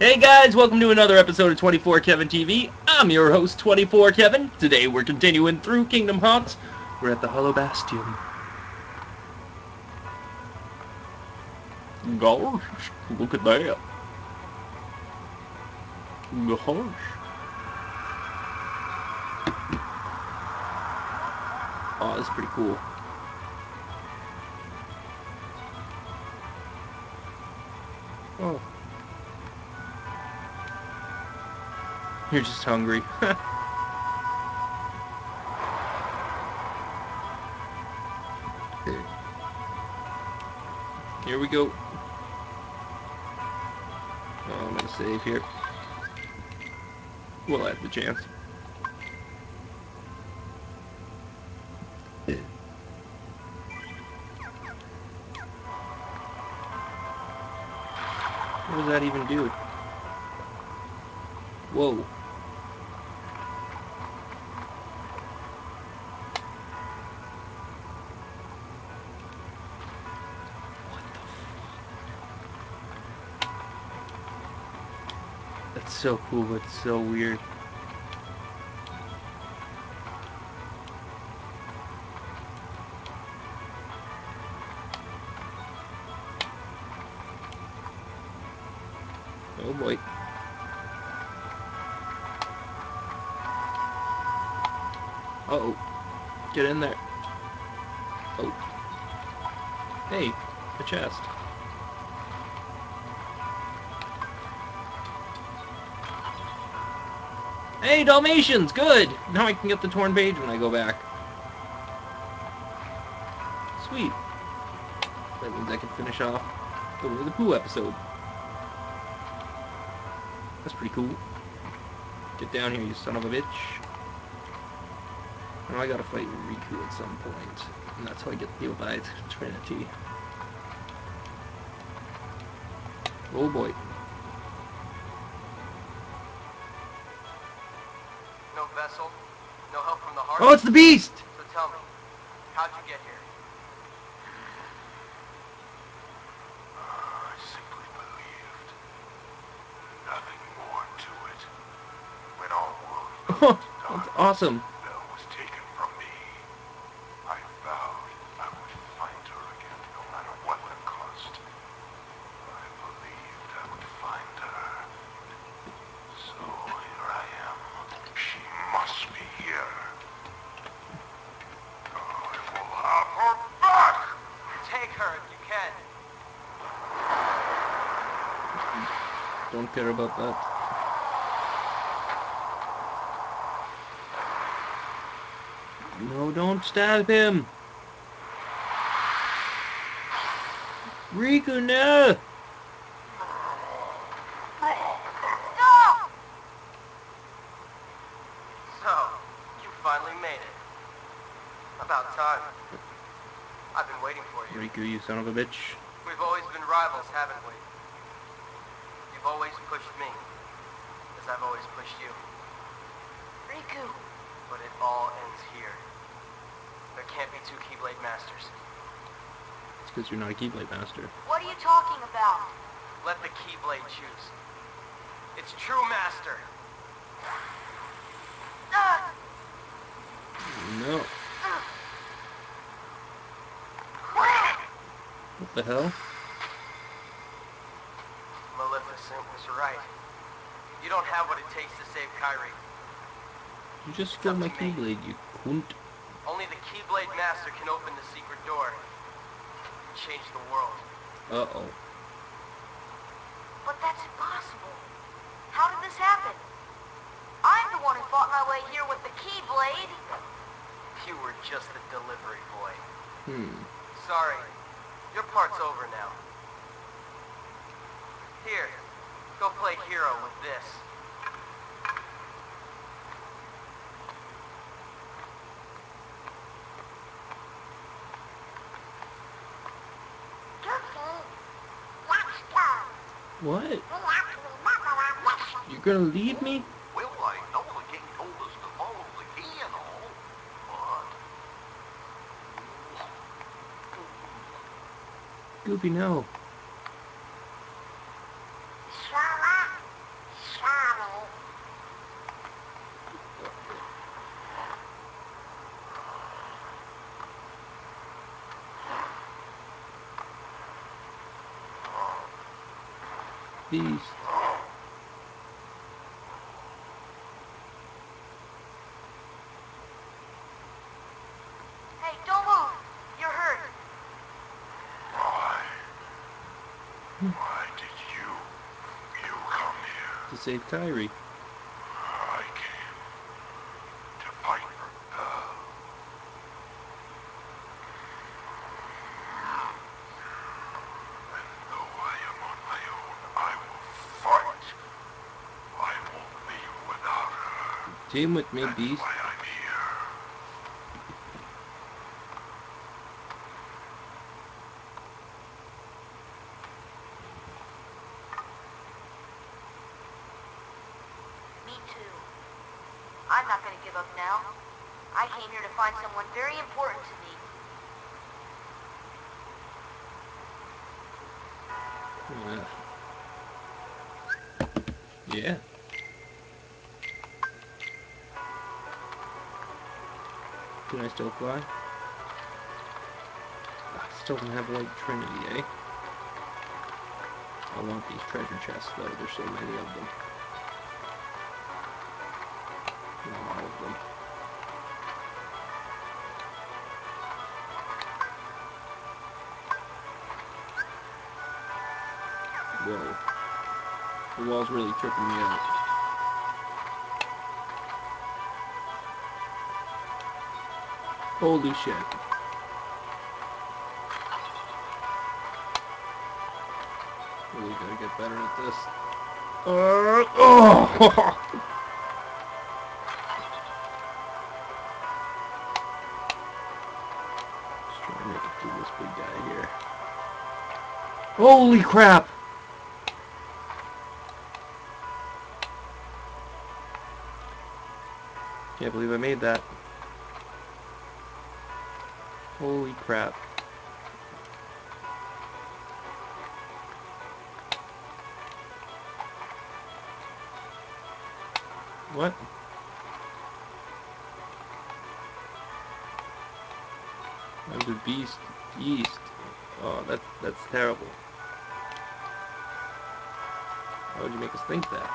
Hey guys, welcome to another episode of 24 Kevin TV. I'm your host, 24 Kevin. Today we're continuing through Kingdom Hearts. We're at the Hollow Bastion. Gosh, look at that. Gosh. Oh, that's pretty cool. Oh. You're just hungry. Here we go. Oh, I'm gonna save here. We'll have the chance. What does that even do? Whoa. So cool, but so weird. Oh boy. Uh oh. Get in there. Oh. Hey, a chest. Hey, Dalmatians! Good! Now I can get the torn page when I go back. Sweet. That means I can finish off the Winnie the Pooh episode. That's pretty cool. Get down here, you son of a bitch. Now I gotta fight Riku at some point. And that's how I get the White Trinity. Oh boy. Oh, it's the Beast! So tell me, how'd you get here? I simply believed. Nothing more to it. When all worlds That's awesome. Belle was taken from me. I vowed I would find her again, no matter what the cost. I believed I would find her. So here I am. She must be here. I will have her back! Take her if you can. Don't care about that. No, don't stab him! Riku, no! So, you finally made it. About time. I've been waiting for you. Riku, you son of a bitch. We've always been rivals, haven't we? You've always pushed me, as I've always pushed you. Riku, But it all ends here. There can't be two Keyblade Masters. It's because you're not a Keyblade Master. what are you talking about? Let the Keyblade choose. It's true master. Ugh, No. ugh. What the hell? Maleficent was right. You don't have what it takes to save Kairi. You just stole my It's up to me. Keyblade, you cunt. Only the Keyblade Master can open the secret door. and Change the world. Uh-oh. But that's impossible. How did this happen? I'm the one who fought my way here with the Keyblade. You were just the delivery boy. Hmm. Sorry. Your part's over now. Here. Go play hero with this. What? You're gonna leave me? Well, I know the king told us to follow the key and all, but... Goofy, no. Beast. Hey, don't move. You're hurt. Why? Why did you, you come here? To save Kairi. I came to fight for Pearl. And though I am on my own, I will fight. I won't leave without her. Team with me, That's Beast. why Can I still fly? I still don't have White Trinity, eh? I want these treasure chests, though. There's so many of them. Not all of them. Whoa. The wall's really tripping me out. Holy shit. Really gotta get better at this. Uh, oh! Just trying to make it through this big guy here. Holy crap! Can't believe I made that. Holy crap. What? I'm the beast. Beast. Oh, that's that's terrible. Would you make us think that?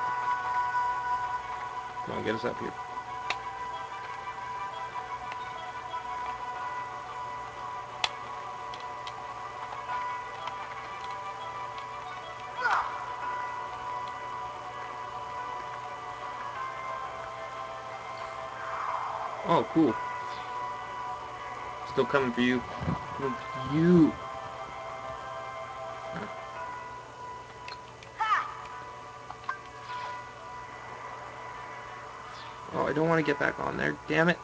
Come on, get us up here. Oh, cool. Still coming for you. Coming for you. Oh, I don't want to get back on there. Damn it.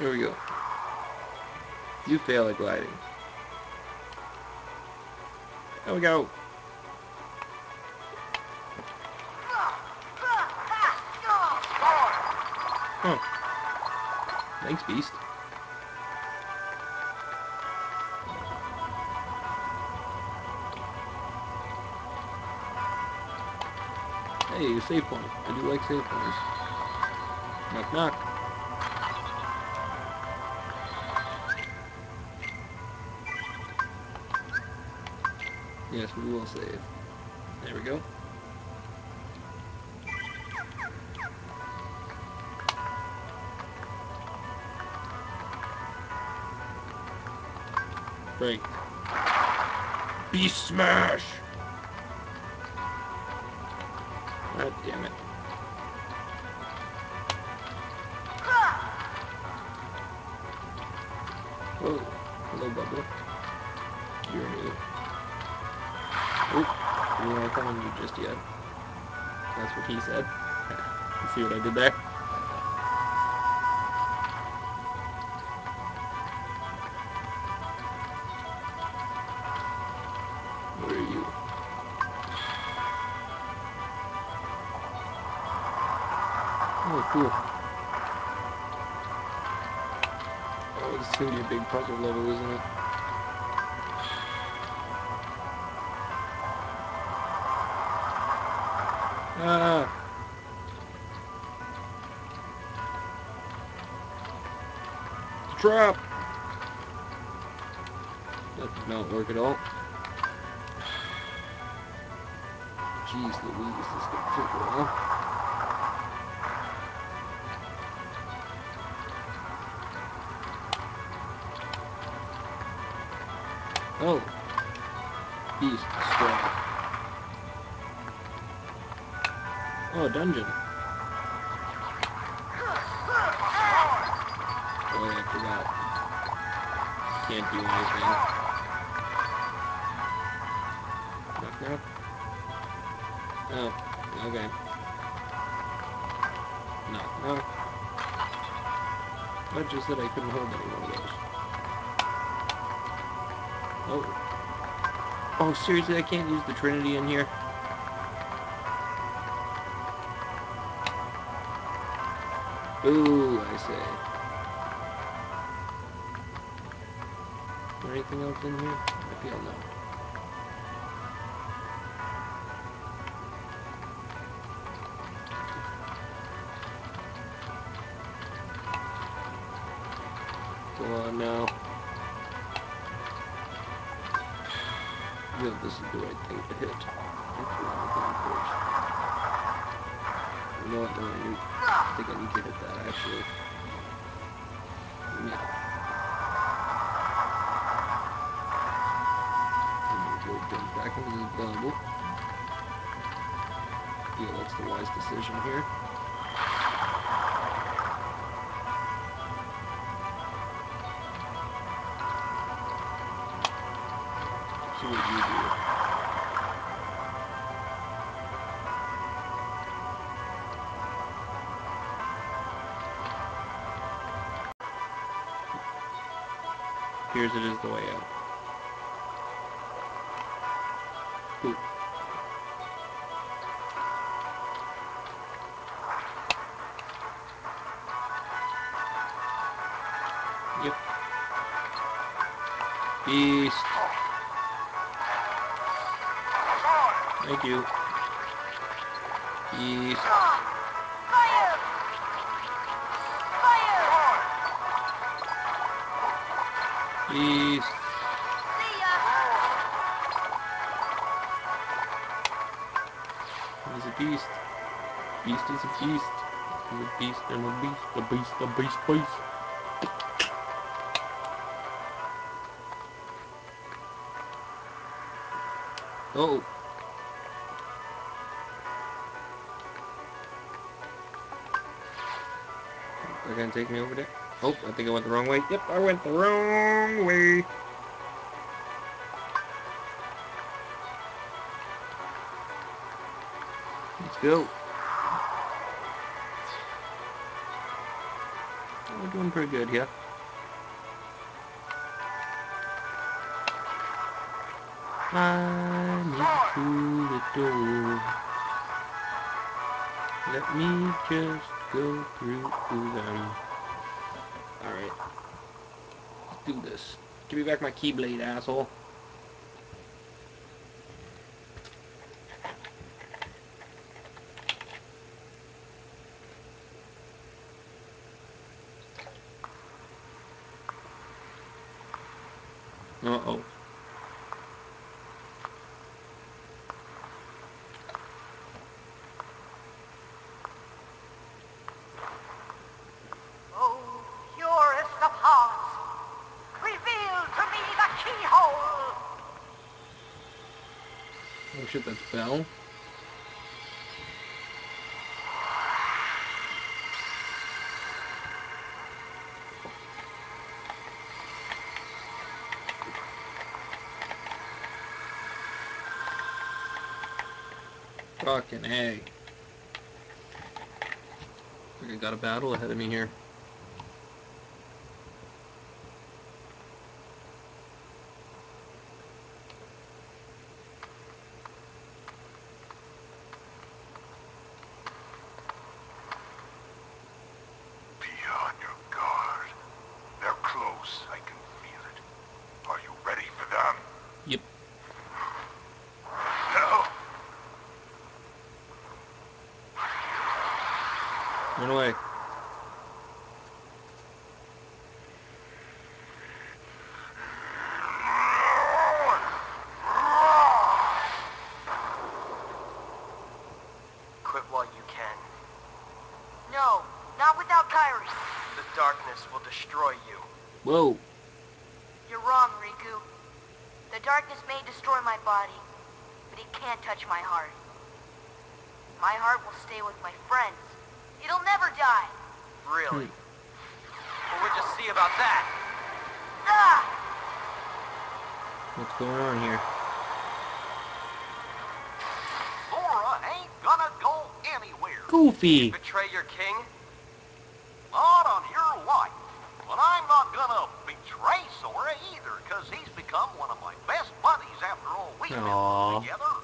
Here we go. You fail at gliding. There we go. Huh. Thanks, Beast. Hey, a save point. I do like save points. Knock knock. Yes, we will save. There we go. Break. Beast smash! God damn it. Whoa. Hello, Bubble. You're new. Oop. You find you just yet. That's what he said. See what I did there? Trap! That did not work at all. Jeez Louise, this is gonna take a while. Oh. Beast destroyed. Oh, dungeon. Can't do anything. Knock knock. Oh, okay. Knock knock. I just said I couldn't hold any one of those. Oh. Oh, seriously, I can't use the Trinity in here? Ooh, I say. Anything else in here? I feel no. Go on now. Yeah, this is the right thing to hit. You know what? No, I think I need to hit that actually. Yeah. Bubble. Yeah, that's the wise decision here. See what you do. Appears it is the way out. Ooh. Beast. Beast is a beast. He's a beast and a beast. A beast, a beast, beast. Oh. They're gonna take me over there. Oh, I think I went the wrong way. Yep, I went the wrong way. Go. Oh, we're doing pretty good here. Need through the door. Let me just go through them. Alright. Let's do this. Give me back my keyblade, asshole. Uh-oh. Oh, purest of hearts, reveal to me the keyhole! Shit, that's Belle. Fucking A. I got a battle ahead of me here. Be on your guard. They're close. I can feel it. Are you ready for them? Yep. No. Run away. Whoa. You're wrong, Riku. The darkness may destroy my body, but it can't touch my heart. My heart will stay with my friends. It'll never die. Really? Well, we'll just see about that. Ah! What's going on here? Sora ain't gonna go anywhere. Goofy. Betray your king? Not on your life. But I'm not gonna betray Sora either, because he's become one of my best buddies after all we've been together.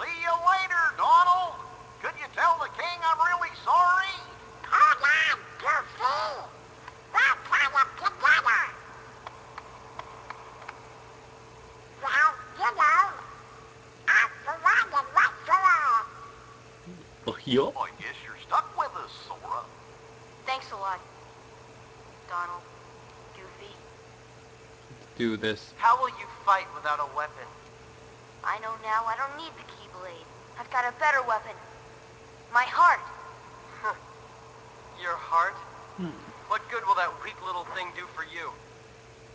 See you later, Donald. Could you tell the king I'm really sorry? Hold on, Goofy. We're kind of together. Well, you know, I'm the one that went for all. Oh, yup. I guess you're stuck with us, Sora. Thanks a lot, Donald. Goofy. Do this. How will you fight without a weapon? I know now I don't need the Keyblade. I've got a better weapon. My heart. Your heart? Hmm. What good will that weak little thing do for you?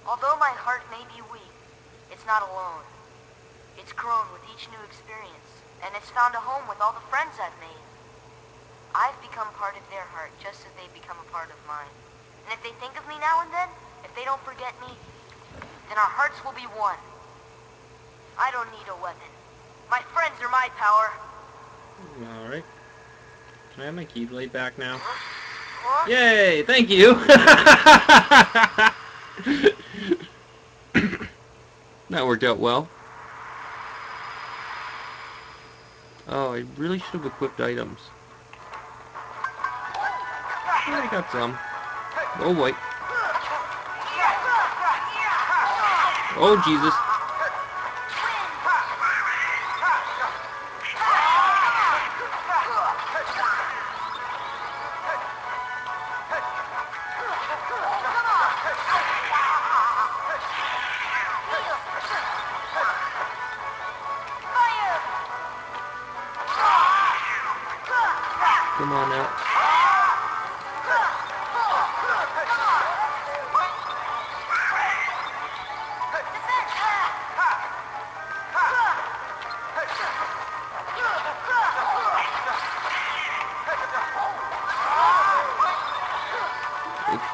Although my heart may be weak, it's not alone. It's grown with each new experience, and it's found a home with all the friends I've made. I've become part of their heart just as they've become a part of mine. And if they think of me now and then, if they don't forget me, then our hearts will be one. I don't need a weapon. My friends are my power. Alright. Can I have my Keyblade back now? Huh? Yay! Thank you! that worked out well. Oh, I really should have equipped items. I got some. Oh boy. Oh Jesus.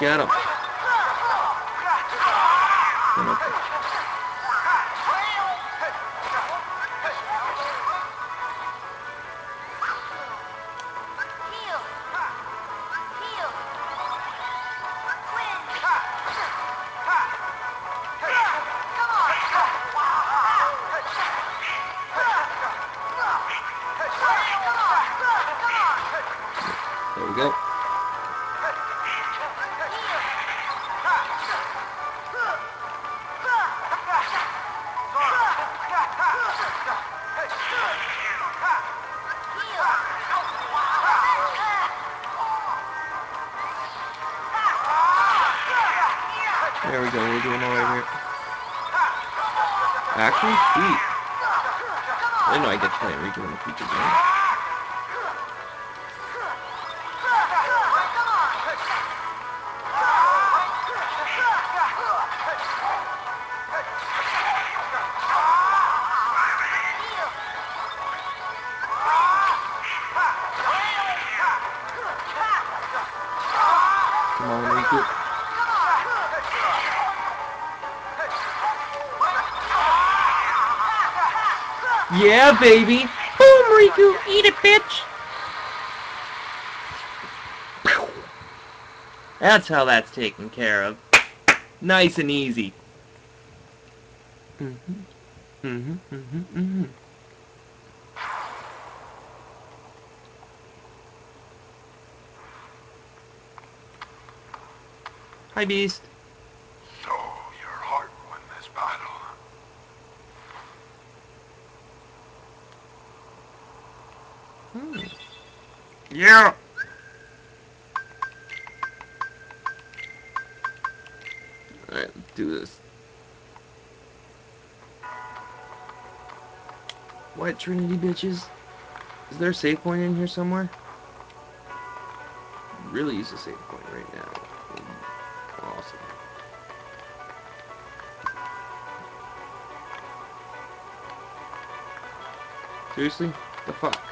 Get him. There we go. We're doing all right here. Actually, sweet. I know I get to play Riku in the future game. Yeah, baby. Boom, Riku. Eat it, bitch. That's how that's taken care of. Nice and easy. Mhm. Mhm. Mhm. Mhm. Hi, Beast. Yeah. Alright, do this. White Trinity bitches. Is there a save point in here somewhere? Really use a save point right now. Awesome. Seriously? The fuck?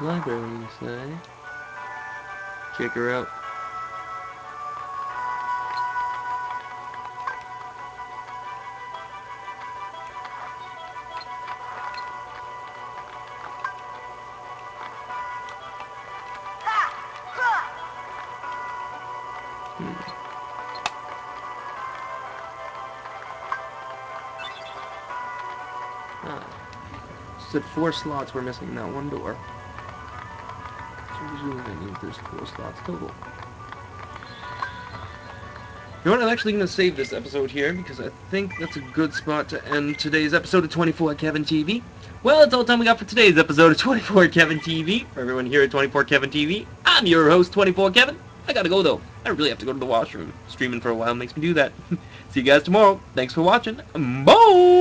Library, you say? Check her out. Ah. Said four slots were missing in that one door. There's four slots total. You know what? I'm actually going to save this episode here because I think that's a good spot to end today's episode of 24 Kevin TV. Well, that's all the time we got for today's episode of 24 Kevin TV. For everyone here at 24 Kevin TV, I'm your host, 24 Kevin. I gotta go though. I really have to go to the washroom. Streaming for a while makes me do that. See you guys tomorrow. Thanks for watching. Bye!